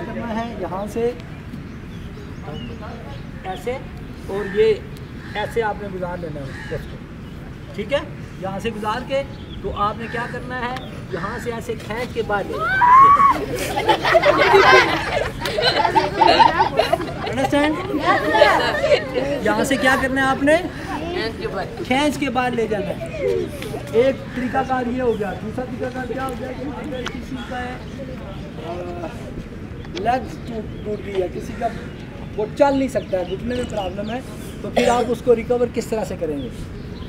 क्या करना है यहाँ से ऐसे और ये ऐसे आपने गुजार लेना है उसको ठीक है? यहाँ से गुजार के तो आपने क्या करना है यहाँ से ऐसे खींच के बाद अंडरस्टैंड यहाँ से क्या करना है आपने? खींच के बाद। ले जाना है। एक तरीका कार ये हो गया दूसरा तरीका कार क्या हो गया? किसी का लेग्स टूट टूट गई है। किसी का वो चल नहीं सकता है घुटने में प्रॉब्लम है तो फिर आप उसको रिकवर किस तरह से करेंगे?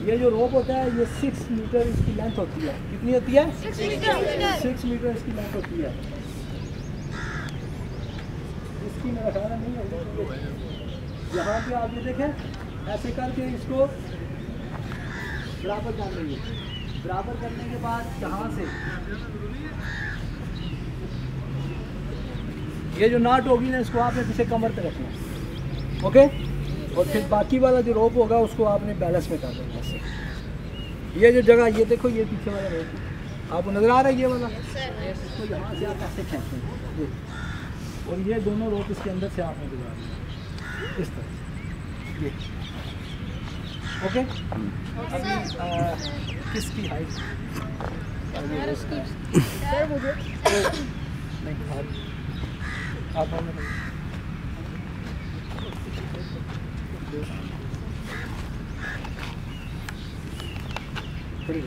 ये जो रोप होता है ये सिक्स मीटर इसकी लेंथ होती है। कितनी होती है? सिक्स मीटर इसकी लेंथ होती है। इसकी मेरा ख्याल है नहीं होगी यहाँ पे आप ये देखें ऐसे करके इसको बराबर कर लेंगे। बराबर करने के बाद यहाँ से? ये जो नाट होगी ना इसको आपने पीछे कमर पे रखना। है ओके और फिर बाकी वाला जो रोप होगा उसको आपने बैलेंस में कर देना ऐसे ये जो जगह ये देखो ये पीछे वाला रोप आपको नज़र आ रहा है ये वाला? इसको यहाँ से आप ऐसे खेचते हैं। और ये दोनों रोप इसके अंदर से आपने गुजार इस तरह। ये। ओके अभी किसकी हाइट सर मुझे नहीं आप आप हमें थोड़ी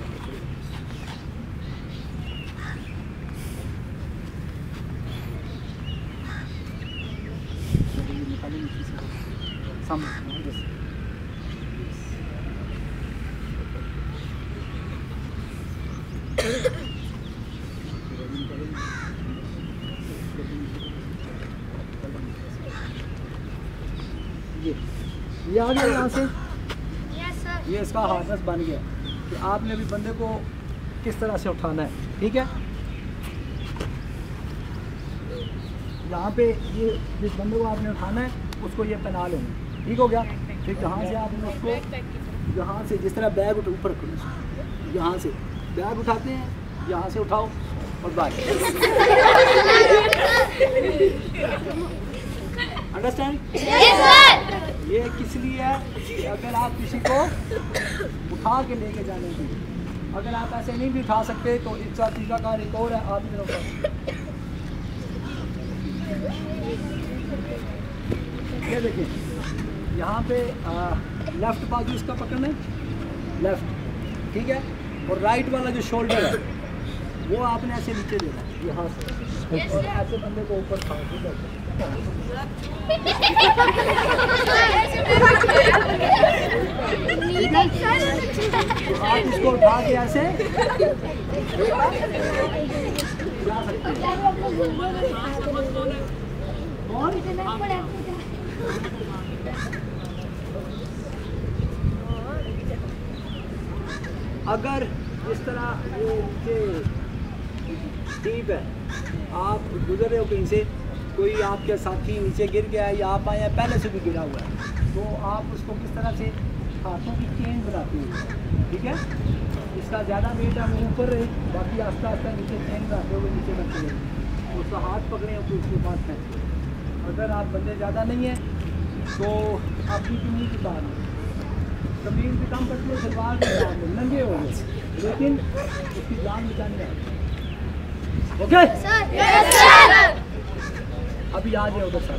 सामने ये ये आ गया यहाँ से? ये इसका हार्नेस बन गया। कि आपने अभी बंदे को किस तरह से उठाना है ठीक है? यहाँ पे ये जिस बंदे को आपने उठाना है उसको ये पहना लेना। ठीक हो गया? फिर यहाँ से आपने उसको यहाँ से जिस तरह बैग उठ ऊपर रखो यहाँ से। बैग उठाते हैं यहाँ से उठाओ और बाय। अंडरस्टैंड ये किस लिए है? अगर आप किसी को उठा के लेके जाने की, अगर आप ऐसे नहीं भी उठा सकते तो इसका टीका का और है इधर ऊपर। ये देखिए, यहाँ पे लेफ़्ट बाजू इसका पकड़ना है। लेफ़्ट ठीक है? और राइट वाला जो शोल्डर है, वो आपने ऐसे नीचे देना है, यहाँ से। ऐसे बंदे को ऊपर खा ठीक है? इसको उठा के ऐसे अगर इस तरह ये नीचे डीप है, आप गुजर रहे हो कहीं से कोई आपके साथी नीचे गिर गया है या आप आए हैं, पहले से भी गिरा हुआ है। तो आप उसको किस तरह से हाथों की चेन बनाते हैं? ठीक है? इसका ज़्यादा वेट है वो ऊपर, बाकी आस्ता आस्ता नीचे चेन बनाते हुए नीचे बनते हैं। उसका हाथ पकड़े और उसके पास खेचते अगर आप बंदे ज़्यादा नहीं हैं तो आपकी कमीज की बात ज़मीन भी काम करती हो सलवार भी काम है नंगे हो गए। लेकिन उसकी जान बचानी है। ओके अभी आ जाए उधर सर